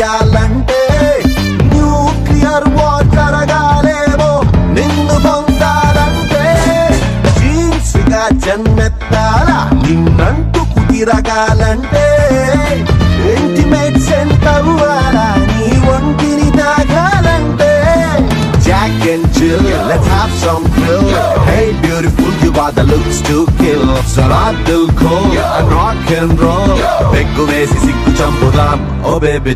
చేయాలంటే nuclear war జరగాలేమో. నిన్ను పొందాలంటే జీన్స్గా జన్మెత్తాల? నిన్నంటూ కుదిరగాలంటే ఇంటిమేట్ సెంటర్ నీ ఒంటిని తాగాలంటే jack and chill let's have some thrill hey beautiful you are the looks to kill సరా దిల్ ఖో రాక్ అండ్ రోల్ పెగ్గు వేసి సిగ్గు చంపుదాం ఓ బేబీ